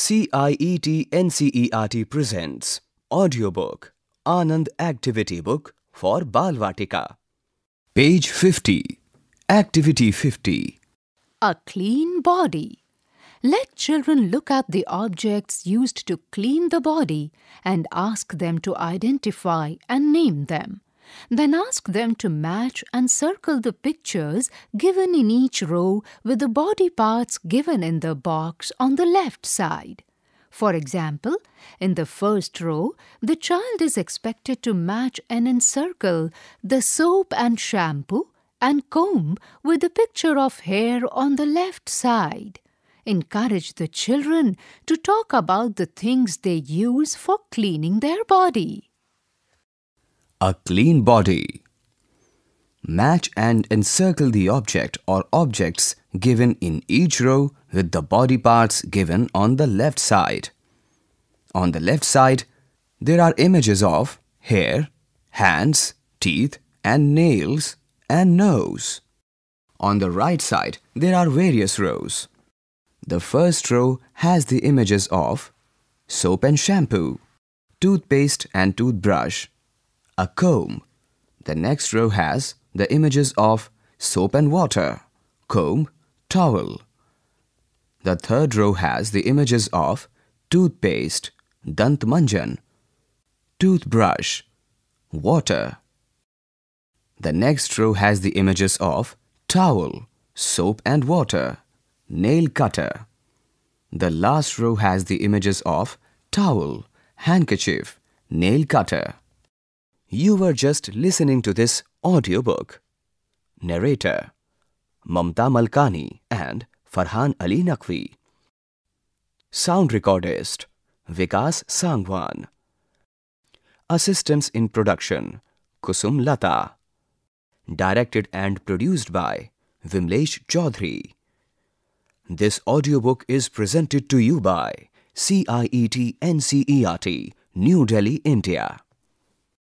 CIET NCERT presents audiobook Anand Activity Book for Balvatika. Page 50. Activity 50. A clean body. Let children look at the objects used to clean the body and ask them to identify and name them. Then ask them to match and circle the pictures given in each row with the body parts given in the box on the left side. For example, in the first row, the child is expected to match and encircle the soap and shampoo and comb with the picture of hair on the left side. Encourage the children to talk about the things they use for cleaning their body. A clean body. Match and encircle the object or objects given in each row with the body parts given on the left side. On the left side, there are images of hair, hands, teeth and nails and nose. On the right side, there are various rows. The first row has the images of soap and shampoo, toothpaste and toothbrush, a comb. The next row has the images of soap and water, comb, towel. The third row has the images of toothpaste, dant manjan, toothbrush, water. The next row has the images of towel, soap and water, nail cutter. The last row has the images of towel, handkerchief, nail cutter. You were just listening to this audiobook. Narrator Mamta Malkani and Farhan Ali Naqvi. Sound recordist Vikas Sangwan. Assistants in production Kusum Lata. Directed and produced by Vimlesh Chaudhary. This audiobook is presented to you by CIET NCERT, New Delhi, India.